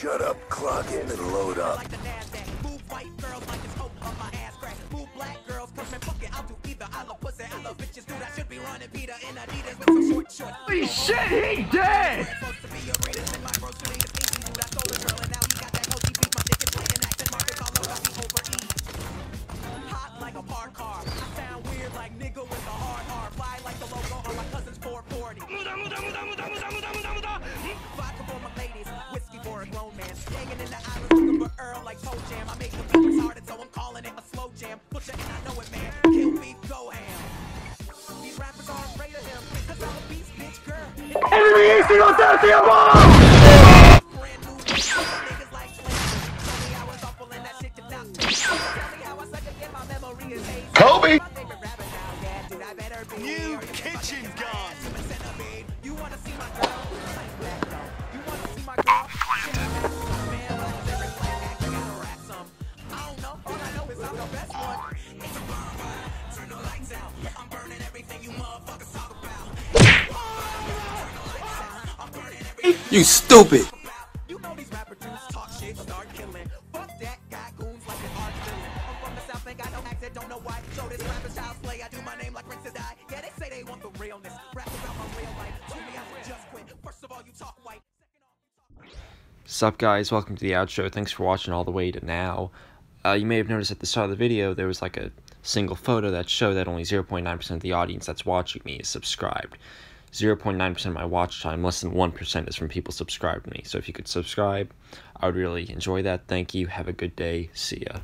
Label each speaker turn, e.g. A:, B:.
A: Shut up, clock in and load up.
B: like the NASDAQ. Move white girls like it's hope on my ass crack. Move black girls, cause man, fuck it, I'll do either. I love pussy, I love bitches, dude. I should be running Peter in Adidas with some short shorts.
C: Holy shit, he dead!
B: Supposed to be a greatest a slow jam. Push it and I know it, man. Kill me, go ham. These rappers are afraid of him, cause I'm a beast, bitch, girl.
C: Enemiguísimo tertiamo!
B: Brand new niggas like. Tell me I was awful and that shit did not. Tell me how I suck again, my memory is hazy.
A: Kobe!
B: My favorite rapper I'm the best one. It's a bonfire, turn the lights out. I'm burning everything you motherfuckers talk about. I'm burning everything
D: You stupid.
B: you know these rapper dudes talk shit, start killing. Fuck that, got goons like an villain. I'm from the south, ain't got no accent, don't know why. Show this rapper style slay, I do my name like. Yeah, they say they want the realness. Rap about my real life. Me I should just quit. First of all, you talk white.
D: Sup guys, welcome to the outro. Thanks for watching all the way to now. Uh, you may have noticed at the start of the video there was like a single photo that showed that only 0.9% of the audience that's watching me is subscribed. 0.9% of my watch time, less than 1% is from people subscribed to me. So if you could subscribe, I would really enjoy that. Thank you. Have a good day. See ya.